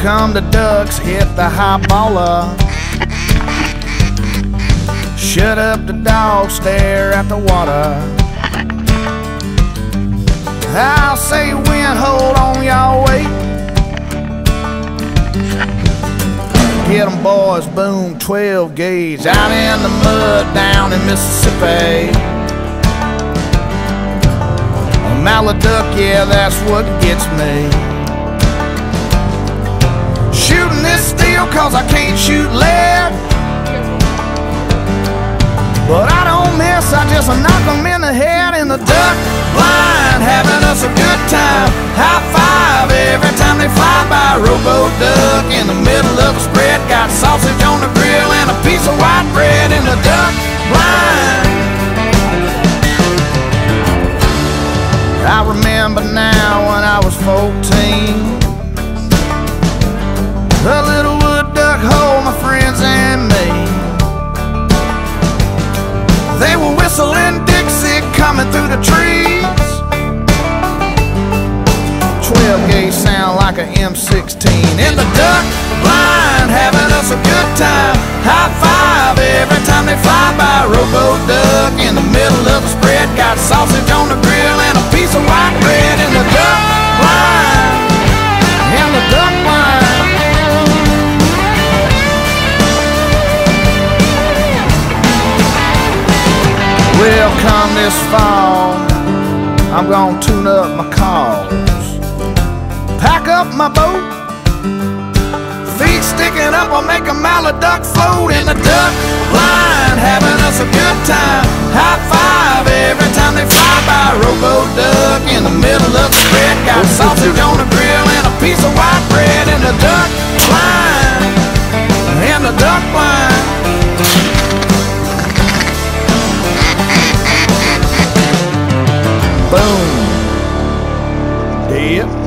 come the ducks, hit the high baller. Shut up the dog, stare at the water. I'll say wind, hold on, y'all wait. Get 'em boys, boom, 12 gauge out in the mud down in Mississippi. Mallard duck, yeah, that's what gets me. Cause I can't shoot lead. But I don't miss, I just knock 'em in the head in the duck blind, having us a good time. High five every time they fly by. Robo duck in the middle of a spread, got sausage on the grill and a piece of white bread in the duck blind. I remember now when I was 14. Sound like a M16 in the duck blind, having us a good time. High five every time they fly by. Robo duck in the middle of the spread, got sausage on the grill and a piece of white bread in the duck blind. In the duck blind. Well, come this fall, I'm gonna tune up my pack up my boat, feet sticking up, I'll make a Mallard duck float in the duck line, having us a good time. High five every time they fly by. Robo duck in the middle of the spread, got sausage on the grill and a piece of white bread in the duck line, in the duck line. Boom. Dead.